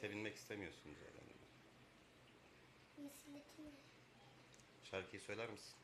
Sevinmek istemiyorsunuz herhalde. Bisikleti? Şarkıyı söyler misin?